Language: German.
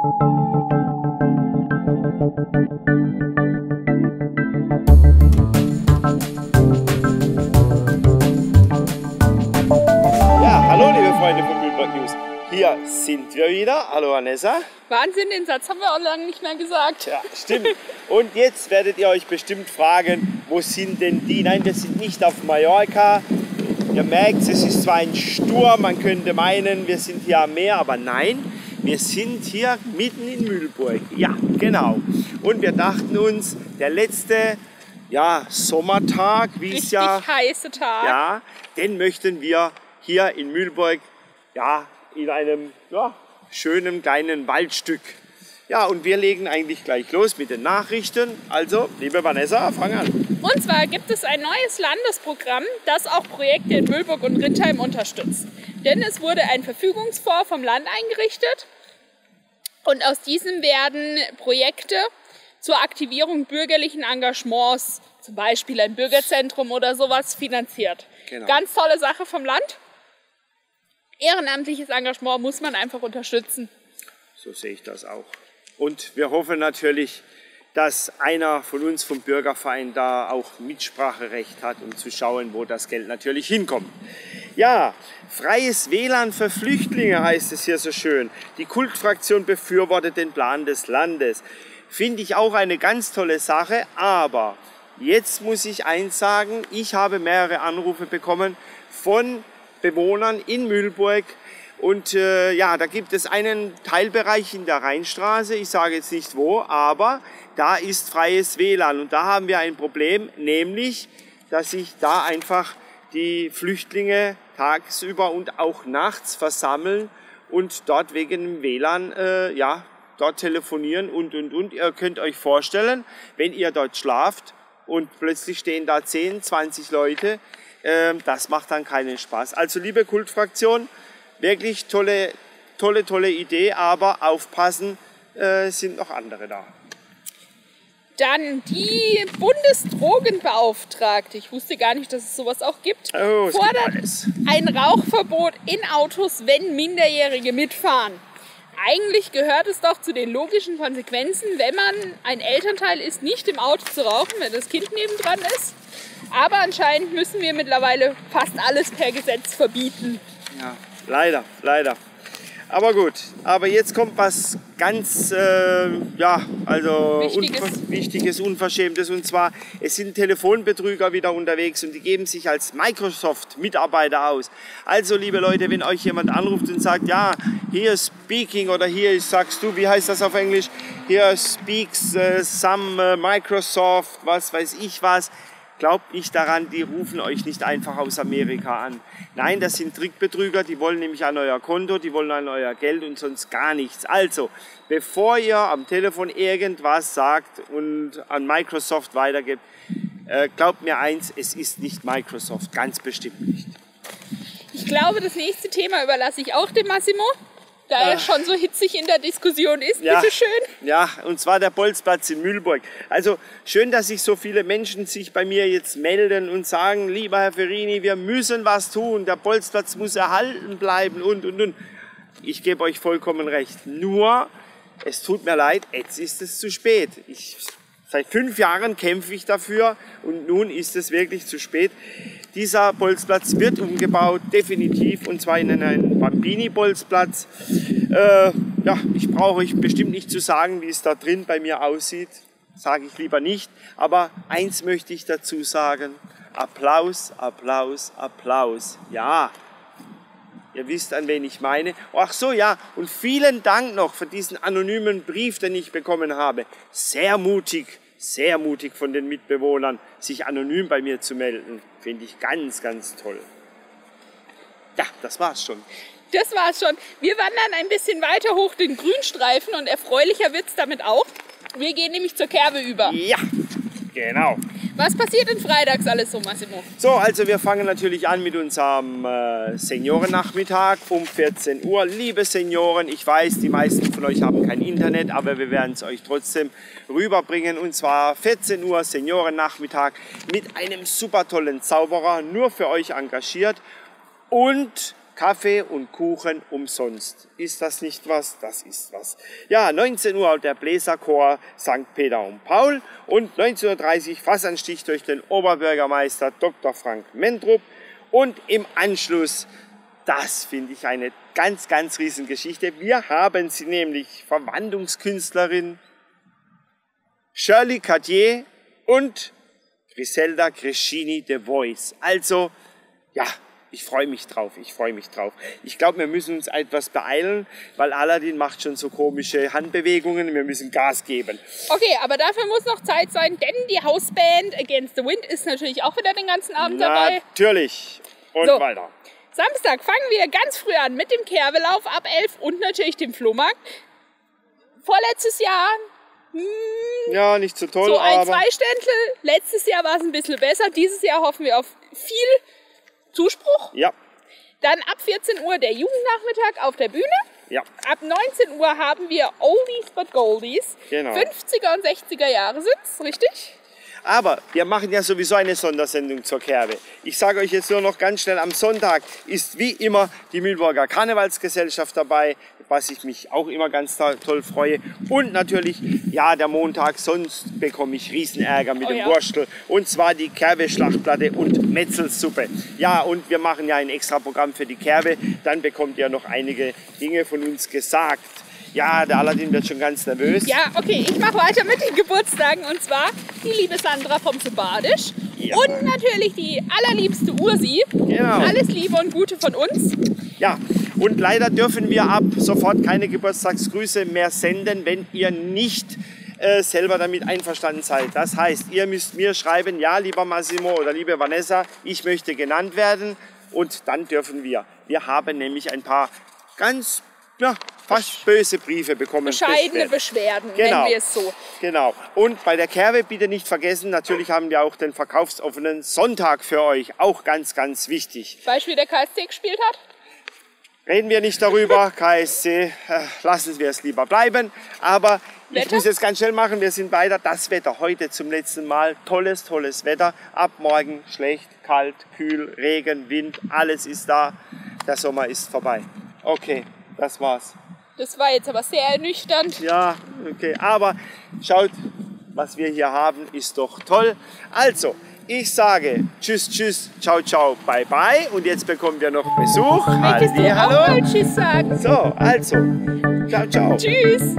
Hier sind wir wieder. Hallo Vanessa. Wahnsinn, den Satz haben wir auch lange nicht mehr gesagt. Ja, stimmt. Und jetzt werdet ihr euch bestimmt fragen, wo sind denn die? Nein, wir sind nicht auf Mallorca. Ihr merkt, es ist zwar ein Sturm, man könnte meinen, wir sind hier am Meer, aber nein, wir sind hier mitten in Mühlburg. Ja, genau. Und wir dachten uns, der letzte ja, Sommertag, wie es ja heiße Tag. ja, den möchten wir hier in Mühlburg ja, in einem ja, schönen kleinen Waldstück. Ja, und wir legen eigentlich gleich los mit den Nachrichten. Also, liebe Vanessa, fang an. Und zwar gibt es ein neues Landesprogramm, das auch Projekte in Mühlburg und Rindheim unterstützt. Denn es wurde ein Verfügungsfonds vom Land eingerichtet und aus diesem werden Projekte zur Aktivierung bürgerlichen Engagements, zum Beispiel ein Bürgerzentrum oder sowas, finanziert. Genau. Ganz tolle Sache vom Land. Ehrenamtliches Engagement muss man einfach unterstützen. So sehe ich das auch. Und wir hoffen natürlich, dass einer von uns vom Bürgerverein da auch Mitspracherecht hat, um zu schauen, wo das Geld natürlich hinkommt. Ja, freies WLAN für Flüchtlinge heißt es hier so schön. Die Kultfraktion befürwortet den Plan des Landes. Finde ich auch eine ganz tolle Sache, aber jetzt muss ich eins sagen, ich habe mehrere Anrufe bekommen von Bewohnern in Mühlburg, und äh, ja, da gibt es einen Teilbereich in der Rheinstraße, ich sage jetzt nicht wo, aber da ist freies WLAN. Und da haben wir ein Problem, nämlich, dass sich da einfach die Flüchtlinge tagsüber und auch nachts versammeln und dort wegen dem WLAN, äh, ja, dort telefonieren und, und, und. Ihr könnt euch vorstellen, wenn ihr dort schlaft und plötzlich stehen da 10, 20 Leute, äh, das macht dann keinen Spaß. Also liebe Kultfraktion, wirklich tolle, tolle, tolle Idee, aber aufpassen, äh, sind noch andere da. Dann die Bundesdrogenbeauftragte, ich wusste gar nicht, dass es sowas auch gibt, Oh, fordert ein Rauchverbot in Autos, wenn Minderjährige mitfahren. Eigentlich gehört es doch zu den logischen Konsequenzen, wenn man ein Elternteil ist, nicht im Auto zu rauchen, wenn das Kind nebendran ist. Aber anscheinend müssen wir mittlerweile fast alles per Gesetz verbieten. Ja, leider, leider. Aber gut, aber jetzt kommt was ganz, äh, ja, also Wichtiges. Unver Wichtiges, Unverschämtes. Und zwar, es sind Telefonbetrüger wieder unterwegs und die geben sich als Microsoft-Mitarbeiter aus. Also, liebe Leute, wenn euch jemand anruft und sagt, ja, hier speaking oder hier sagst du, wie heißt das auf Englisch? Hier speaks äh, some äh, Microsoft, was weiß ich was. Glaubt nicht daran, die rufen euch nicht einfach aus Amerika an. Nein, das sind Trickbetrüger, die wollen nämlich an euer Konto, die wollen an euer Geld und sonst gar nichts. Also, bevor ihr am Telefon irgendwas sagt und an Microsoft weitergebt, äh, glaubt mir eins, es ist nicht Microsoft, ganz bestimmt nicht. Ich glaube, das nächste Thema überlasse ich auch dem Massimo, da er schon so hitzig in der Diskussion ist. Ja. Bitte schön. Ja, und zwar der Bolzplatz in Mühlburg. Also schön, dass sich so viele Menschen sich bei mir jetzt melden und sagen, lieber Herr Ferini, wir müssen was tun, der Bolzplatz muss erhalten bleiben und, und, und. Ich gebe euch vollkommen recht. Nur, es tut mir leid, jetzt ist es zu spät. Ich, seit fünf Jahren kämpfe ich dafür und nun ist es wirklich zu spät. Dieser Bolzplatz wird umgebaut, definitiv, und zwar in einen Bambini-Bolzplatz. Äh, ja, ich brauche euch bestimmt nicht zu sagen, wie es da drin bei mir aussieht. Sage ich lieber nicht. Aber eins möchte ich dazu sagen. Applaus, Applaus, Applaus. Ja, Ihr wisst, an wen ich meine. Ach so, ja. Und vielen Dank noch für diesen anonymen Brief, den ich bekommen habe. Sehr mutig, sehr mutig von den Mitbewohnern, sich anonym bei mir zu melden. Finde ich ganz, ganz toll. Ja, das war's schon. Das war's schon. Wir wandern ein bisschen weiter hoch den Grünstreifen und erfreulicher wird's damit auch. Wir gehen nämlich zur Kerbe über. Ja, genau. Was passiert denn freitags alles so, Massimo? So, also wir fangen natürlich an mit unserem äh, Seniorennachmittag um 14 Uhr. Liebe Senioren, ich weiß, die meisten von euch haben kein Internet, aber wir werden es euch trotzdem rüberbringen. Und zwar 14 Uhr Seniorennachmittag mit einem super tollen Zauberer, nur für euch engagiert. Und Kaffee und Kuchen umsonst. Ist das nicht was? Das ist was. Ja, 19 Uhr der Bläserchor St. Peter und Paul und 19.30 Uhr Fassanstich durch den Oberbürgermeister Dr. Frank Mendrup und im Anschluss das finde ich eine ganz, ganz riesen Geschichte. Wir haben sie nämlich Verwandlungskünstlerin Shirley Cartier und Griselda Crescini The Voice. Also, ja, ich freue mich drauf, ich freue mich drauf. Ich glaube, wir müssen uns etwas beeilen, weil Aladdin macht schon so komische Handbewegungen. Wir müssen Gas geben. Okay, aber dafür muss noch Zeit sein, denn die Hausband Against the Wind ist natürlich auch wieder den ganzen Abend dabei. Natürlich. Und so. weiter. Samstag fangen wir ganz früh an mit dem Kerbelauf ab 11 und natürlich dem Flohmarkt. Vorletztes Jahr hm, ja, nicht so toll. So ein, aber zwei Ständel. Letztes Jahr war es ein bisschen besser. Dieses Jahr hoffen wir auf viel Zuspruch. Ja. Dann ab 14 Uhr der Jugendnachmittag auf der Bühne. Ja. Ab 19 Uhr haben wir Oldies but Goldies. Genau. 50er und 60er Jahre sind's, richtig? Aber wir machen ja sowieso eine Sondersendung zur Kerbe. Ich sage euch jetzt nur noch ganz schnell, am Sonntag ist wie immer die Mühlburger Karnevalsgesellschaft dabei, was ich mich auch immer ganz toll freue. Und natürlich, ja, der Montag, sonst bekomme ich Riesenärger mit oh, dem ja. Wurstel. Und zwar die Kerbe-Schlachtplatte und Metzelsuppe. Ja, und wir machen ja ein extra Programm für die Kerbe. Dann bekommt ihr noch einige Dinge von uns gesagt. Ja, der Aladdin wird schon ganz nervös. Ja, okay, ich mache weiter mit den Geburtstagen. Und zwar die liebe Sandra vom Subadisch. Ja. Und natürlich die allerliebste Ursi. Genau. Alles Liebe und Gute von uns. Ja, und leider dürfen wir ab sofort keine Geburtstagsgrüße mehr senden, wenn ihr nicht äh, selber damit einverstanden seid. Das heißt, ihr müsst mir schreiben, ja, lieber Massimo oder liebe Vanessa, ich möchte genannt werden und dann dürfen wir. Wir haben nämlich ein paar ganz ja, fast böse Briefe bekommen. Bescheidene Beschwerden, genau. nennen wir es so. Genau. Und bei der Kerbe bitte nicht vergessen, natürlich haben wir auch den verkaufsoffenen Sonntag für euch. Auch ganz, ganz wichtig. Wie der KSC gespielt hat? Reden wir nicht darüber, KSC, äh, lassen wir es lieber bleiben. Aber Wetter? ich muss jetzt ganz schnell machen, wir sind weiter. Das Wetter heute zum letzten Mal. Tolles, tolles Wetter. Ab morgen schlecht, kalt, kühl, Regen, Wind, alles ist da. Der Sommer ist vorbei. Okay, das war's. Das war jetzt aber sehr ernüchternd. Ja, okay. Aber schaut, was wir hier haben, ist doch toll. Also, ich sage Tschüss, Tschüss, Ciao, Ciao, Bye, Bye. Und jetzt bekommen wir noch Besuch. Möchtest Halli, du hallo. Tschüss sagen? So, also, Ciao, Ciao. Tschüss.